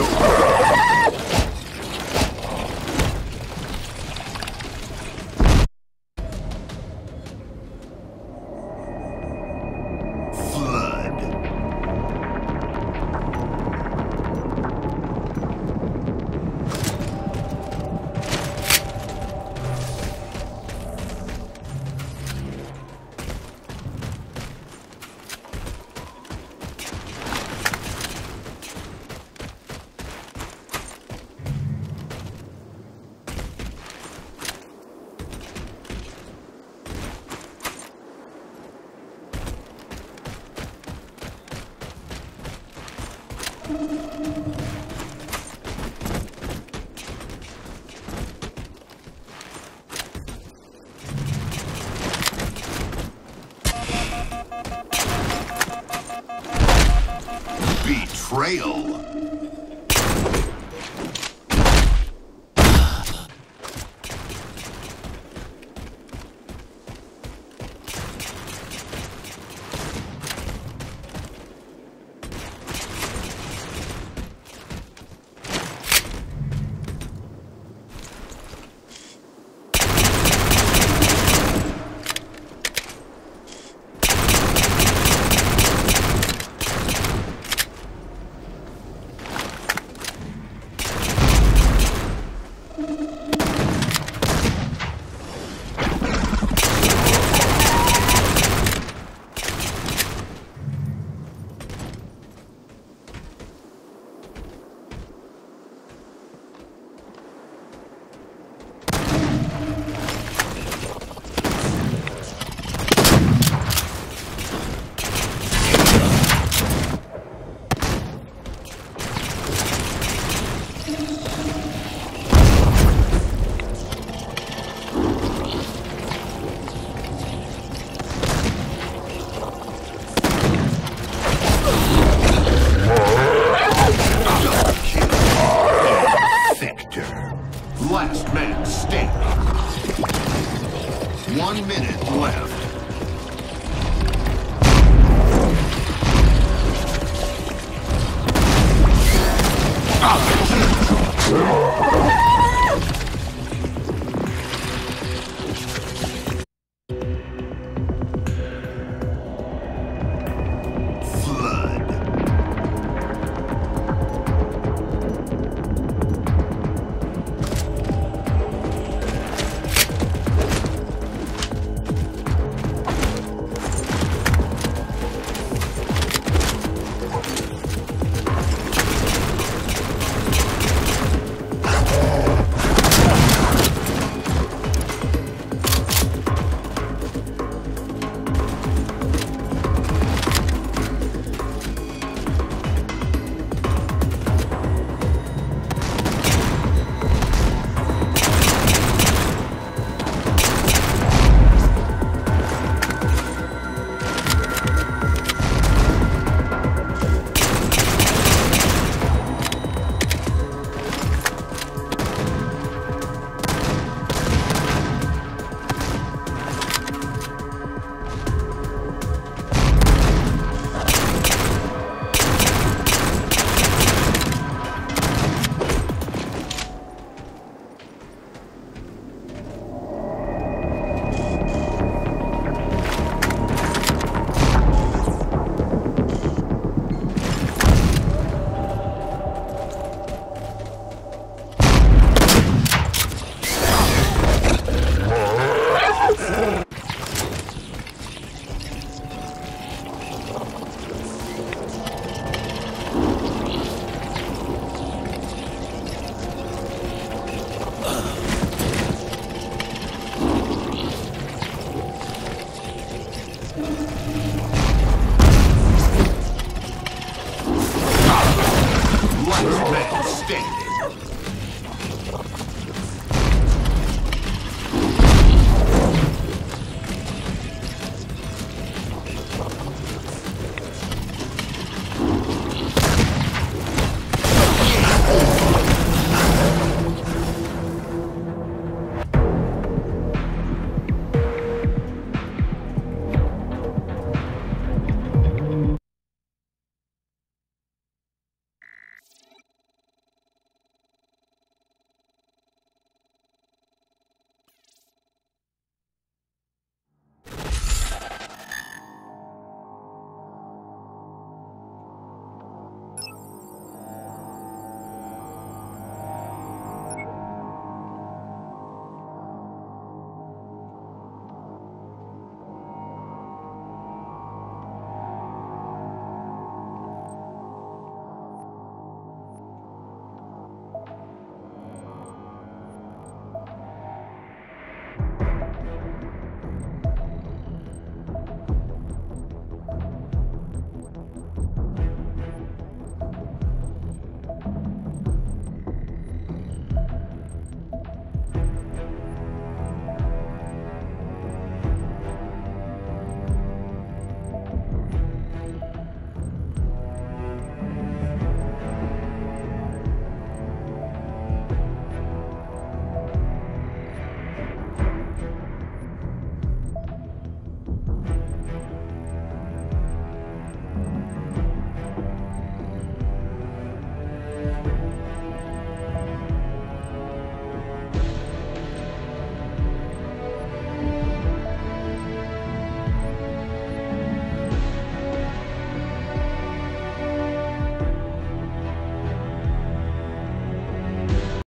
Over. Betrayal.